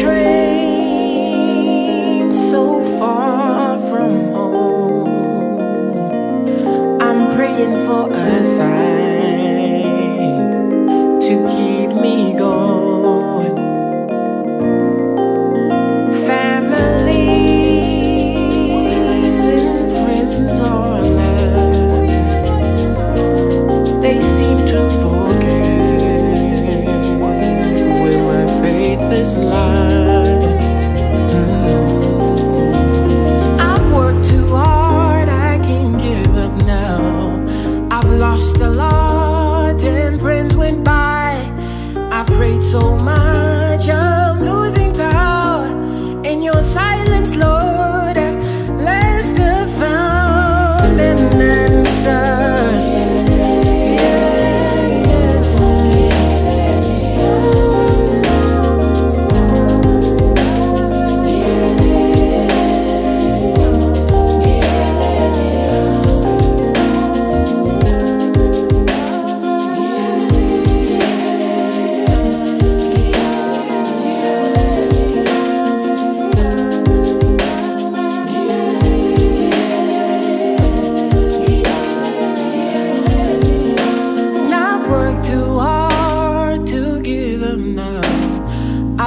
train so far from home. I'm praying for a sign to keep me going. Families and friends are left. They seem to I've prayed so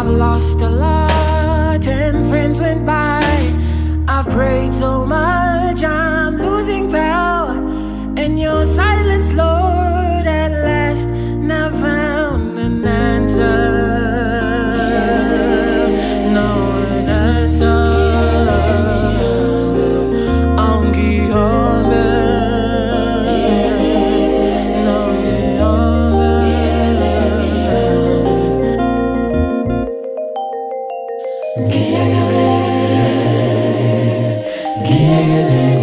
I've lost a lot, and friends went by. I've prayed so much, I'm losing power, and your silence, Lord. Giyagale, giyagale